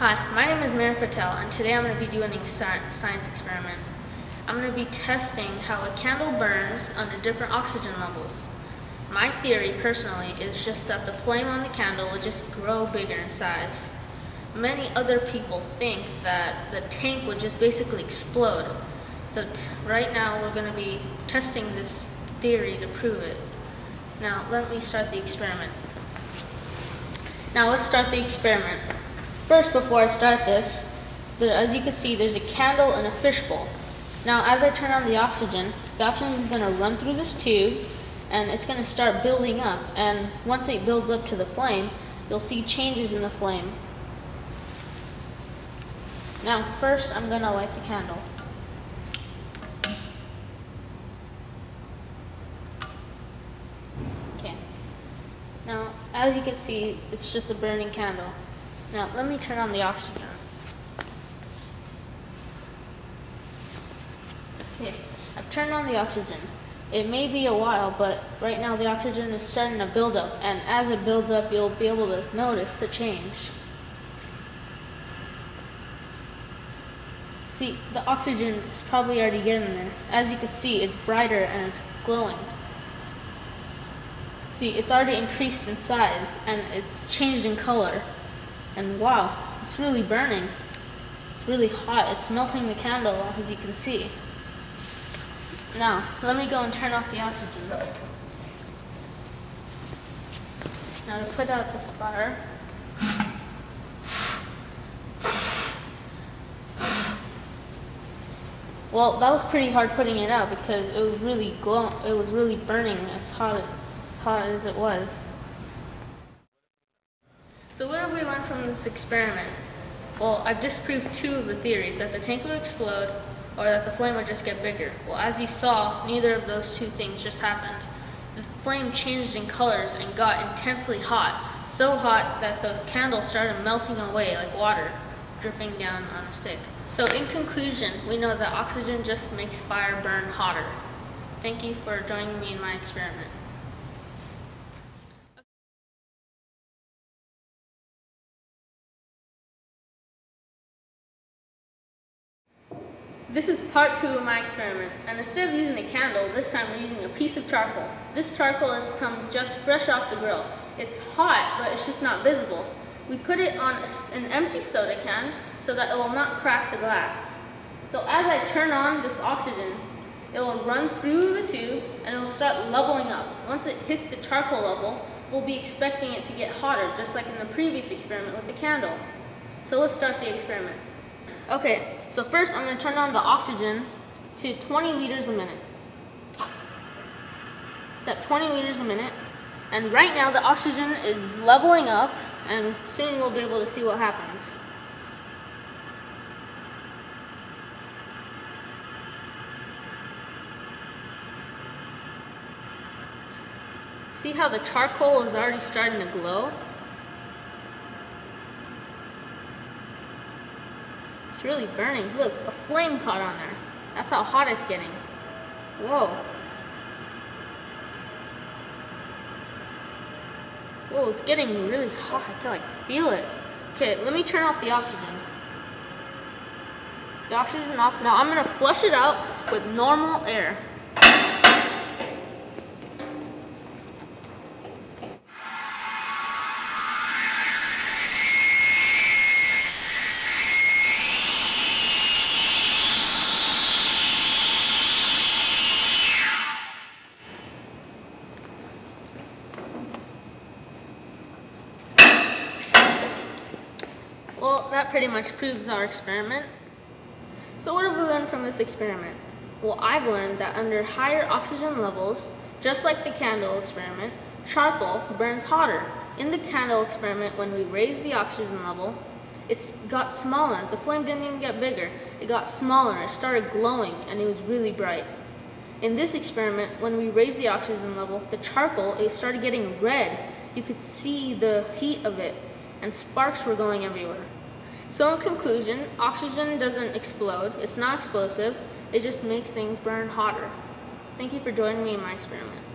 Hi, my name is Mayur Patel, and today I'm going to be doing a science experiment. I'm going to be testing how a candle burns under different oxygen levels. My theory, personally, is just that the flame on the candle will just grow bigger in size. Many other people think that the tank would just basically explode. So right now we're going to be testing this theory to prove it. Now let me start the experiment. Now let's start the experiment. First, before I start this, there, as you can see, there's a candle and a fishbowl. Now, as I turn on the oxygen, the oxygen is going to run through this tube, and it's going to start building up. And once it builds up to the flame, you'll see changes in the flame. Now, first, I'm going to light the candle. Okay. Now, as you can see, it's just a burning candle. Now, let me turn on the oxygen. Okay, I've turned on the oxygen. It may be a while, but right now the oxygen is starting to build up, and as it builds up, you'll be able to notice the change. See, the oxygen is probably already getting there. As you can see, it's brighter and it's glowing. See, it's already increased in size, and it's changed in color. And wow, it's really burning. It's really hot. It's melting the candle, as you can see. Now, let me go and turn off the oxygen. Now to put out this fire, Well, that was pretty hard putting it out because it was really glow. It was really burning as hot as hot as it was. So what have we learned from this experiment? Well, I've disproved two of the theories, that the tank will explode or that the flame would just get bigger. Well, as you saw, neither of those two things just happened. The flame changed in colors and got intensely hot, so hot that the candle started melting away like water, dripping down on a stick. So in conclusion, we know that oxygen just makes fire burn hotter. Thank you for joining me in my experiment. This is part two of my experiment, and instead of using a candle, this time we're using a piece of charcoal. This charcoal has come just fresh off the grill. It's hot, but it's just not visible. We put it on an empty soda can so that it will not crack the glass. So as I turn on this oxygen, it will run through the tube and it will start leveling up. Once it hits the charcoal level, we'll be expecting it to get hotter, just like in the previous experiment with the candle. So let's start the experiment. Okay, so first I'm going to turn on the oxygen to 20 liters a minute. It's at 20 liters a minute. And right now the oxygen is leveling up and soon we'll be able to see what happens. See how the charcoal is already starting to glow? It's really burning. Look, a flame caught on there. That's how hot it's getting. Whoa. Whoa, it's getting really hot. I can like feel it. Okay, let me turn off the oxygen. The oxygen off. Now I'm gonna flush it out with normal air. Well, that pretty much proves our experiment. So what have we learned from this experiment? Well, I've learned that under higher oxygen levels, just like the candle experiment, charcoal burns hotter. In the candle experiment, when we raised the oxygen level, it got smaller. The flame didn't even get bigger. It got smaller. It started glowing, and it was really bright. In this experiment, when we raised the oxygen level, the charcoal, it started getting red. You could see the heat of it and sparks were going everywhere. So in conclusion, oxygen doesn't explode, it's not explosive, it just makes things burn hotter. Thank you for joining me in my experiment.